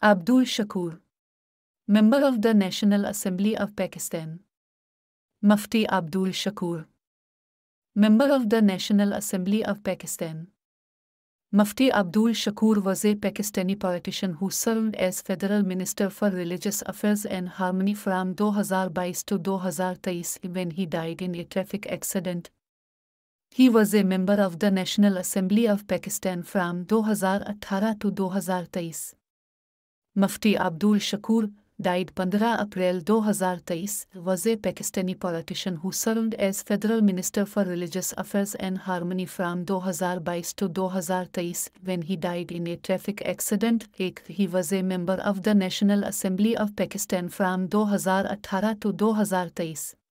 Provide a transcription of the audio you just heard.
Abdul Shakoor, Member of the National Assembly of Pakistan. Mufti Abdul Shakoor, Member of the National Assembly of Pakistan. Mufti Abdul Shakoor was a Pakistani politician who served as Federal Minister for Religious Affairs and Harmony from 2022 to 2023 when he died in a traffic accident. He was a member of the National Assembly of Pakistan from 2018 to 2023. Mufti Abdul Shakoor died 15 April 2023 was a Pakistani politician who served as Federal Minister for Religious Affairs and Harmony from 2022 to 2023 when he died in a traffic accident. He was a member of the National Assembly of Pakistan from 2018 to 2023.